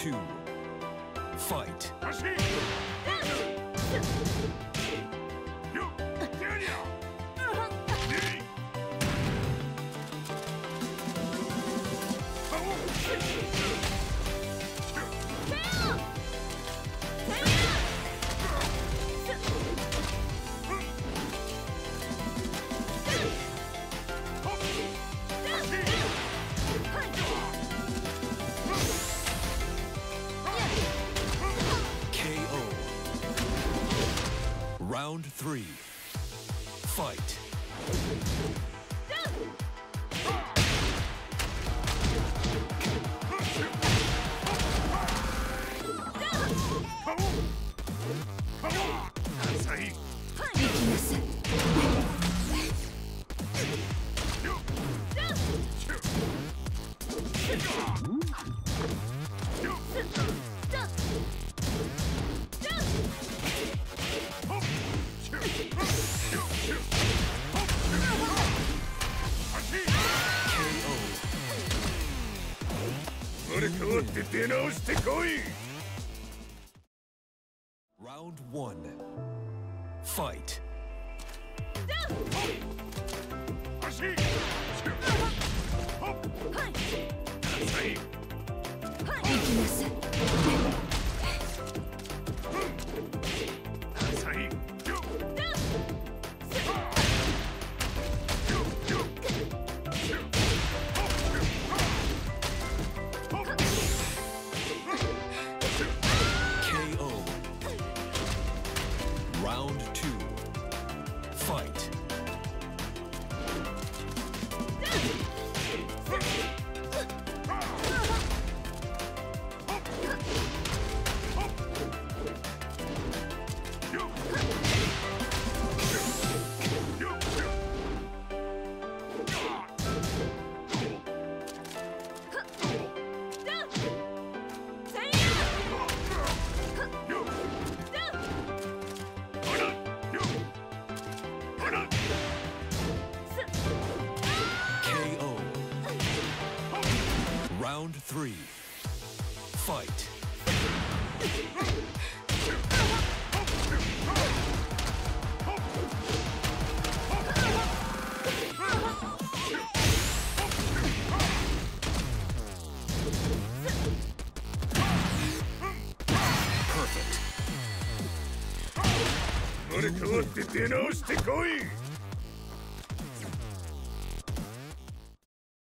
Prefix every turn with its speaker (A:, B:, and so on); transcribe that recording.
A: Two. Fight. Round three. Fight.
B: れ変わって出直してこい
A: Round one. Fight.
C: 行きます「
A: Round two. Round three. Fight.
B: 生まれ変わって出直してこい